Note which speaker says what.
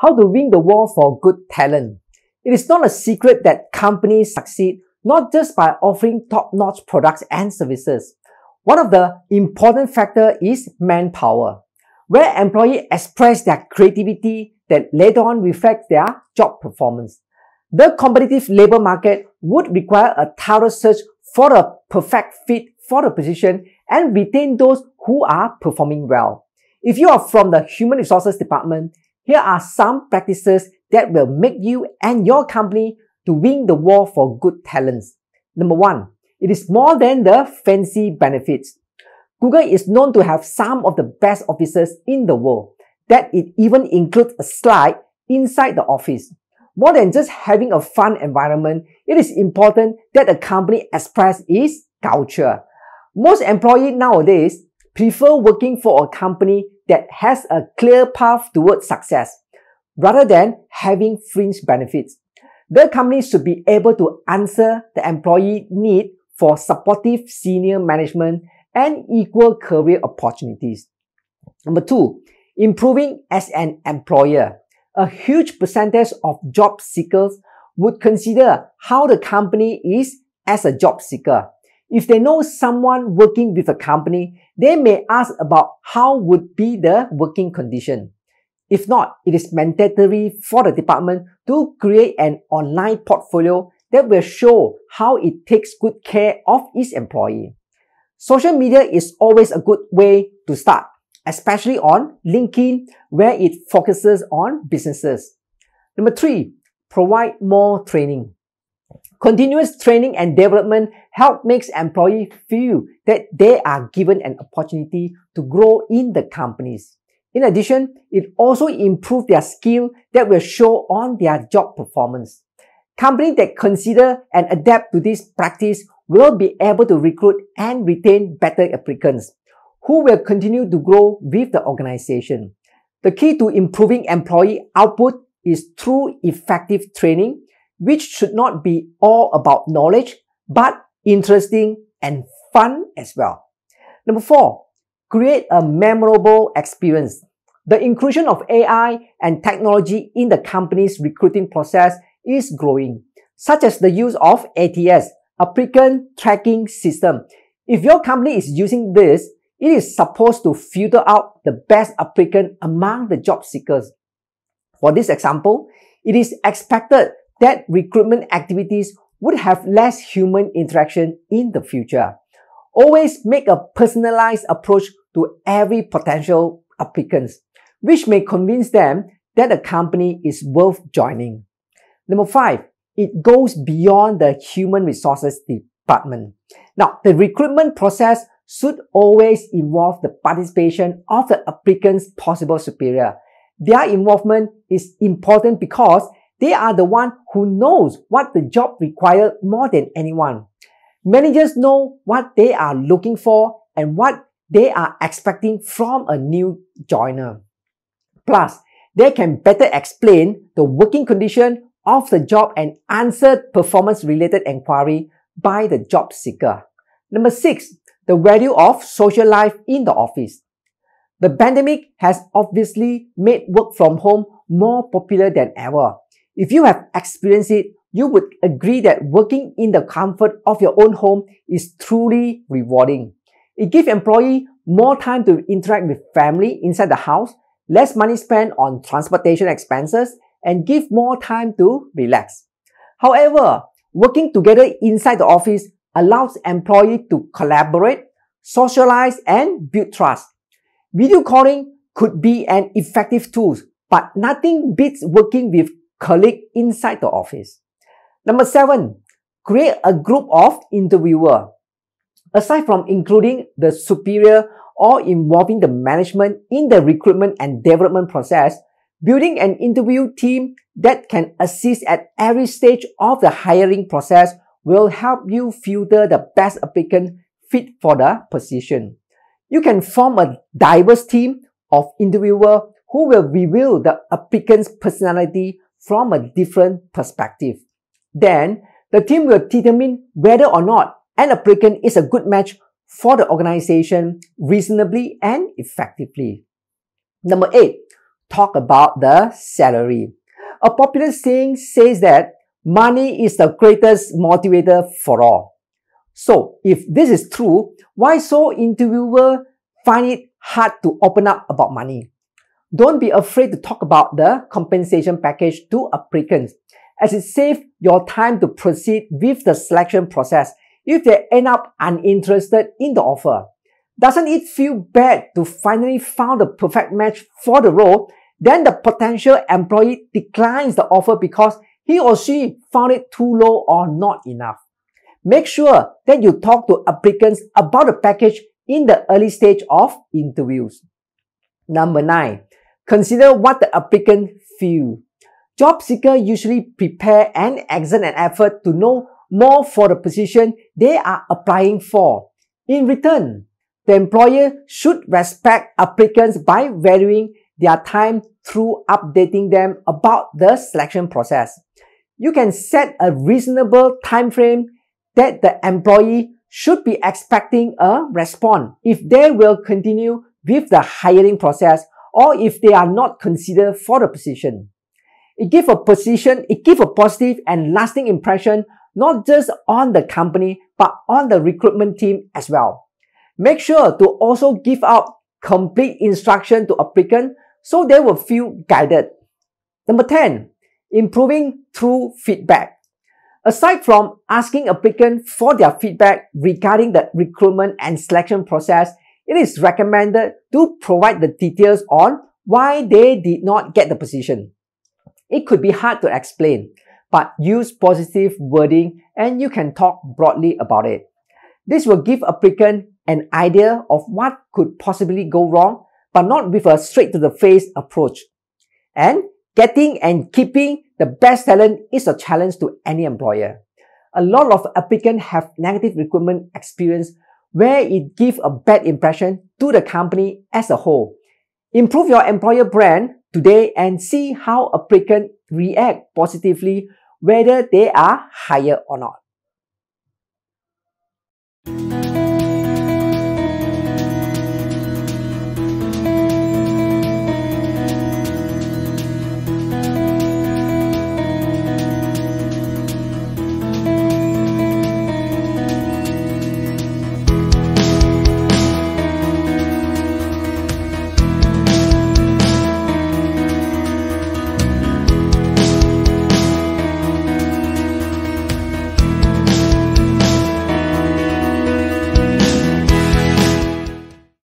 Speaker 1: how to win the war for good talent. It is not a secret that companies succeed not just by offering top-notch products and services. One of the important factor is manpower, where employees express their creativity that later on reflects their job performance. The competitive labor market would require a thorough search for a perfect fit for the position and retain those who are performing well. If you are from the human resources department, here are some practices that will make you and your company to win the war for good talents. Number one, it is more than the fancy benefits. Google is known to have some of the best offices in the world, that it even includes a slide inside the office. More than just having a fun environment, it is important that a company express its culture. Most employees nowadays prefer working for a company that has a clear path towards success rather than having fringe benefits. The company should be able to answer the employee need for supportive senior management and equal career opportunities. Number two, improving as an employer. A huge percentage of job seekers would consider how the company is as a job seeker. If they know someone working with a company, they may ask about how would be the working condition. If not, it is mandatory for the department to create an online portfolio that will show how it takes good care of its employee. Social media is always a good way to start, especially on LinkedIn where it focuses on businesses. Number three, provide more training. Continuous training and development help makes employees feel that they are given an opportunity to grow in the companies. In addition, it also improves their skill that will show on their job performance. Companies that consider and adapt to this practice will be able to recruit and retain better applicants who will continue to grow with the organization. The key to improving employee output is through effective training which should not be all about knowledge, but interesting and fun as well. Number four, create a memorable experience. The inclusion of AI and technology in the company's recruiting process is growing, such as the use of ATS, applicant tracking system. If your company is using this, it is supposed to filter out the best applicant among the job seekers. For this example, it is expected that recruitment activities would have less human interaction in the future. Always make a personalized approach to every potential applicant, which may convince them that a company is worth joining. Number five, it goes beyond the human resources department. Now, the recruitment process should always involve the participation of the applicant's possible superior. Their involvement is important because they are the one who knows what the job requires more than anyone. Managers know what they are looking for and what they are expecting from a new joiner. Plus, they can better explain the working condition of the job and answer performance-related inquiry by the job seeker. Number six, the value of social life in the office. The pandemic has obviously made work from home more popular than ever. If you have experienced it, you would agree that working in the comfort of your own home is truly rewarding. It gives employee more time to interact with family inside the house, less money spent on transportation expenses, and give more time to relax. However, working together inside the office allows employee to collaborate, socialize, and build trust. Video calling could be an effective tool, but nothing beats working with colleague inside the office. Number seven, create a group of interviewer. Aside from including the superior or involving the management in the recruitment and development process, building an interview team that can assist at every stage of the hiring process will help you filter the best applicant fit for the position. You can form a diverse team of interviewer who will reveal the applicant's personality from a different perspective. Then, the team will determine whether or not an applicant is a good match for the organization reasonably and effectively. Number eight, talk about the salary. A popular saying says that money is the greatest motivator for all. So if this is true, why so interviewer find it hard to open up about money? Don't be afraid to talk about the compensation package to applicants as it saves your time to proceed with the selection process if they end up uninterested in the offer. Doesn't it feel bad to finally found the perfect match for the role? Then the potential employee declines the offer because he or she found it too low or not enough. Make sure that you talk to applicants about the package in the early stage of interviews. Number nine, consider what the applicant feel. Job seekers usually prepare and exert an effort to know more for the position they are applying for. In return, the employer should respect applicants by valuing their time through updating them about the selection process. You can set a reasonable time frame that the employee should be expecting a response if they will continue with the hiring process or if they are not considered for the position. It gives a position, it gives a positive and lasting impression not just on the company but on the recruitment team as well. Make sure to also give out complete instruction to applicant so they will feel guided. Number 10, improving through feedback. Aside from asking applicant for their feedback regarding the recruitment and selection process, it is recommended to provide the details on why they did not get the position. It could be hard to explain, but use positive wording and you can talk broadly about it. This will give applicant an idea of what could possibly go wrong, but not with a straight to the face approach. And getting and keeping the best talent is a challenge to any employer. A lot of applicants have negative recruitment experience where it gives a bad impression to the company as a whole. Improve your employer brand today and see how applicants react positively whether they are hired or not.